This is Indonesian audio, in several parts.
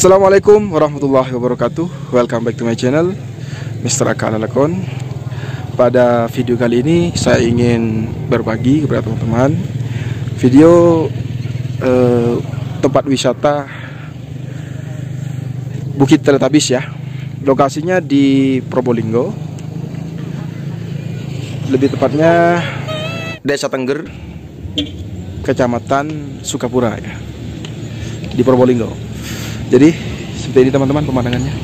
Assalamualaikum warahmatullahi wabarakatuh. Welcome back to my channel Mr. Aka Lalakon Pada video kali ini saya ingin berbagi kepada teman-teman Video eh, tempat wisata Bukit Teletabis ya. Lokasinya di Probolinggo. Lebih tepatnya Desa Tengger Kecamatan Sukapura ya Di Probolinggo jadi seperti ini teman-teman pemandangannya.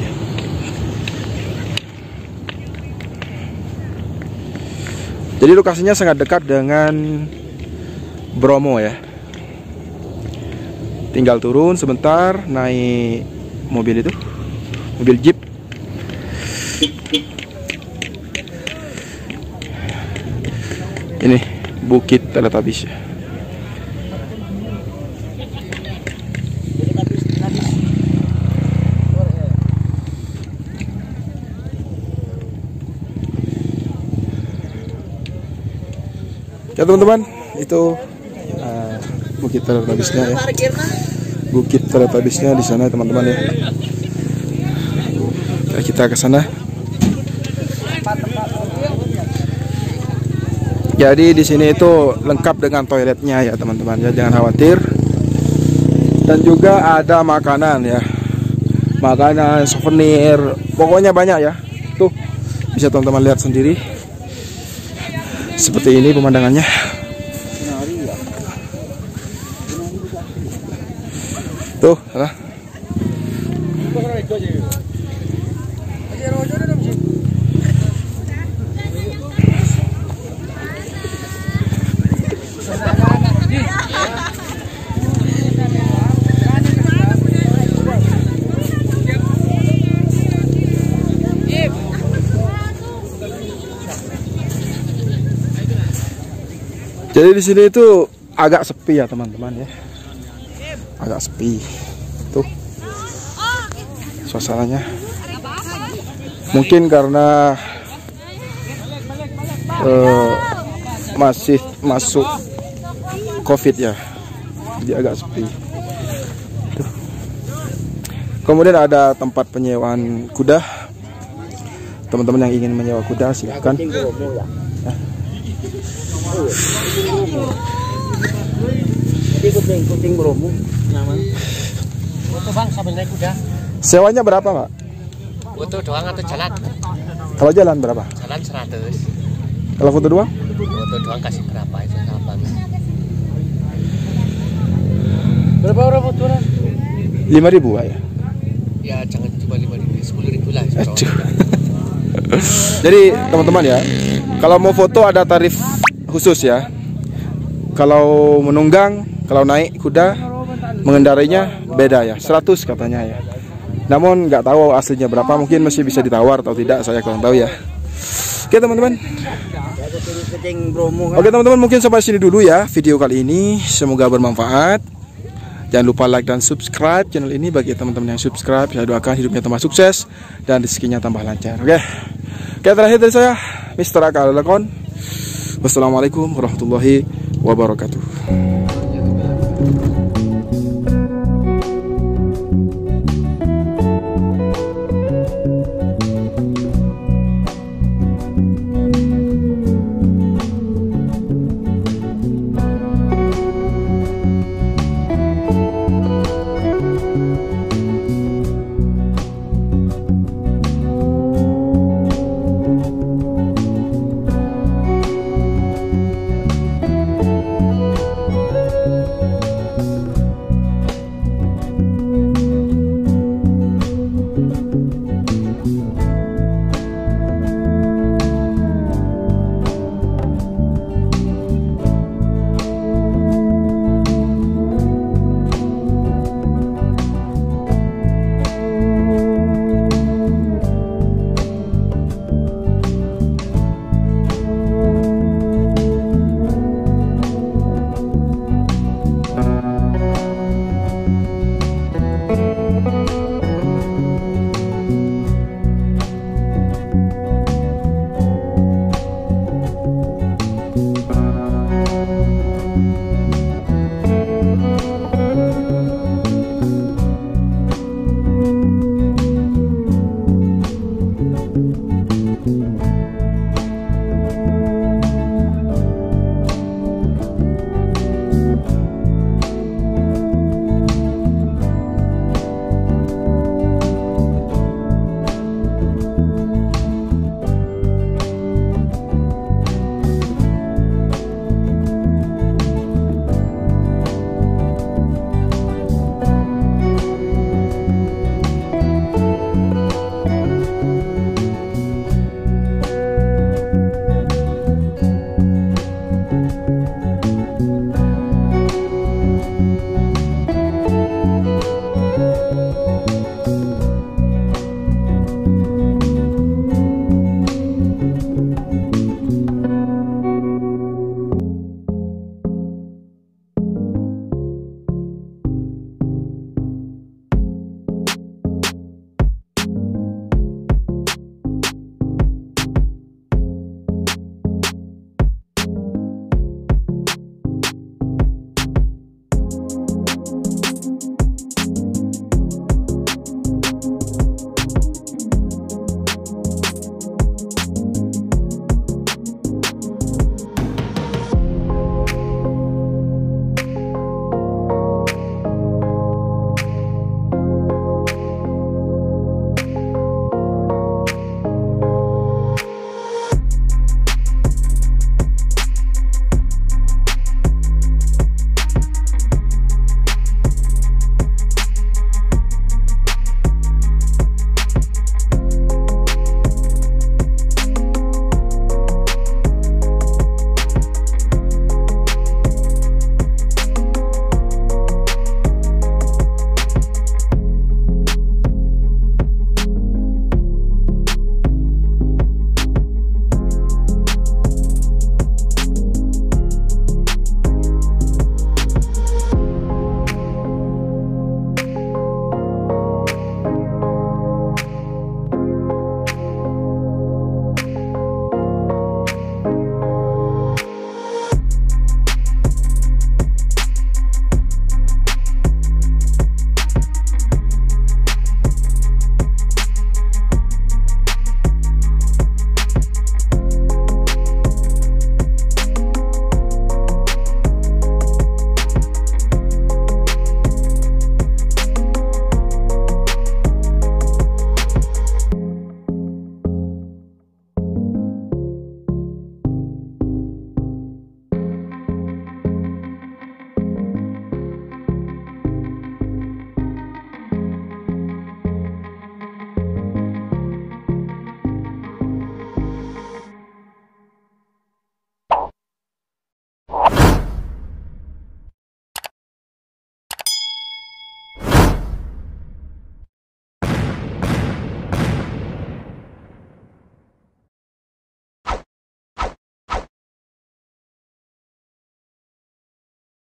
Jadi lokasinya sangat dekat dengan Bromo ya. Tinggal turun sebentar naik mobil itu, mobil jeep. Ini Bukit Teletabis ya. Ya teman-teman, itu uh, bukit teletabisnya ya. Bukit teletabisnya di sana teman-teman ya. Kita ke sana. Jadi di sini itu lengkap dengan toiletnya ya teman-teman ya, jangan khawatir. Dan juga ada makanan ya. Makanan, souvenir, pokoknya banyak ya. Tuh, bisa teman-teman lihat sendiri seperti ini pemandangannya. Tuh lah Jadi di sini itu agak sepi ya teman-teman ya. Agak sepi. Tuh. Suasananya. Mungkin karena uh, masih masuk Covid ya. Jadi agak sepi. Tuh. Kemudian ada tempat penyewaan kuda. Teman-teman yang ingin menyewa kuda silahkan. Kucing kucing bang sambil naik kuda. Sewanya berapa, Pak? Foto doang atau jalan? Kalau jalan berapa? Jalan 100. Kalau foto doang? Foto doang kasih berapa itu apa? Berapa orang foto? 5000 Pak ya. Ya jangan cuma lima ribu, sepuluh ribu lah. Aduh. Jadi teman-teman ya, kalau mau foto ada tarif khusus ya. Kalau menunggang, kalau naik kuda, mengendarainya beda ya, 100 katanya ya. Namun nggak tahu aslinya berapa, mungkin masih bisa ditawar atau tidak, saya kurang tahu ya. Oke teman-teman. Oke teman-teman, mungkin sampai sini dulu ya video kali ini. Semoga bermanfaat. Jangan lupa like dan subscribe channel ini bagi teman-teman yang subscribe. Saya doakan hidupnya tambah sukses dan rezekinya tambah lancar. Oke. Oke terakhir dari saya, Mr. Akal Lakon. Wassalamualaikum warahmatullahi wabarakatuh.